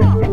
Whoa.